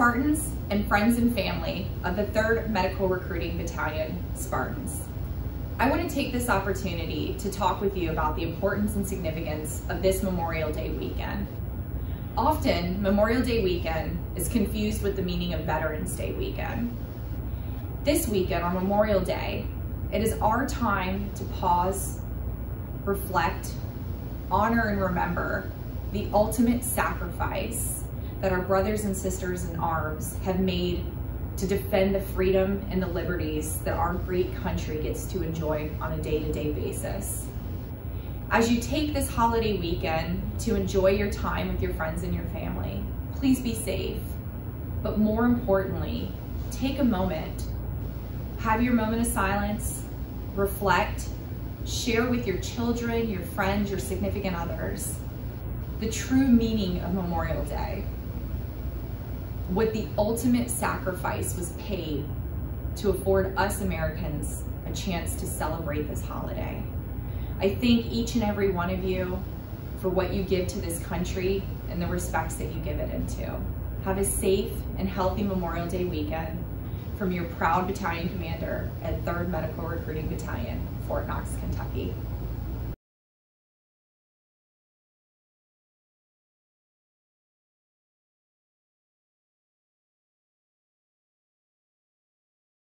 Spartans and friends and family of the 3rd Medical Recruiting Battalion, Spartans. I want to take this opportunity to talk with you about the importance and significance of this Memorial Day weekend. Often, Memorial Day weekend is confused with the meaning of Veterans Day weekend. This weekend, on Memorial Day, it is our time to pause, reflect, honor, and remember the ultimate sacrifice that our brothers and sisters in arms have made to defend the freedom and the liberties that our great country gets to enjoy on a day-to-day -day basis. As you take this holiday weekend to enjoy your time with your friends and your family, please be safe. But more importantly, take a moment, have your moment of silence, reflect, share with your children, your friends, your significant others, the true meaning of Memorial Day what the ultimate sacrifice was paid to afford us Americans a chance to celebrate this holiday. I thank each and every one of you for what you give to this country and the respects that you give it into. Have a safe and healthy Memorial Day weekend from your proud battalion commander at 3rd Medical Recruiting Battalion, Fort Knox, Kentucky.